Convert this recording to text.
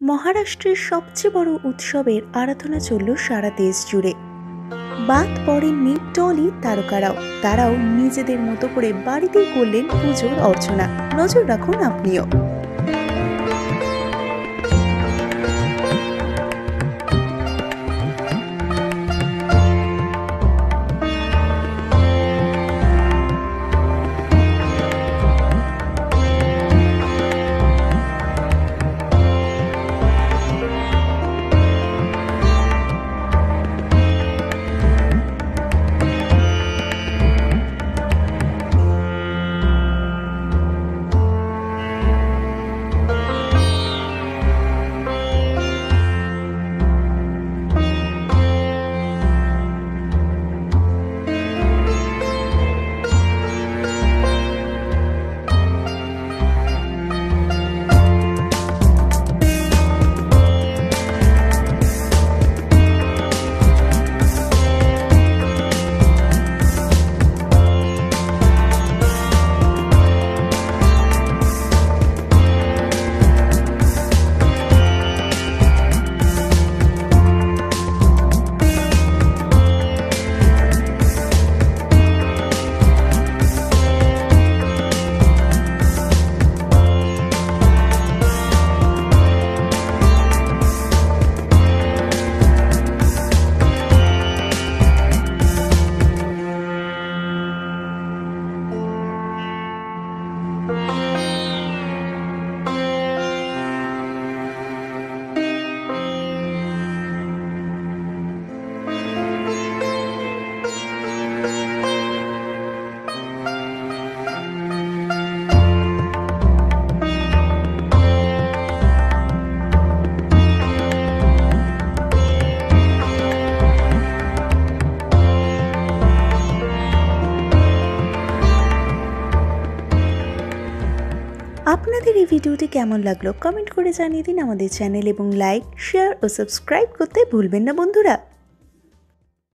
মহারাষ্ট্রের সবচেয়ে বড় উৎসবের আরাধনা চলল সারা দেশ জুড়ে। বাদ পড়েননি টলি তারকারাও, তারাও নিজেদের মতো করে বাড়িতেই করলেন পুজোর অর্চনা। নজর রাখুন আপনিও। আপনাদের এই ভিডিওটি কেমন লাগল কমেন্ট করে জানিয়ে দিন আমাদের চ্যানেল এবং লাইক, শেয়ার ও সাবস্ক্রাইব করতে ভুলবেন না বন্ধুরা।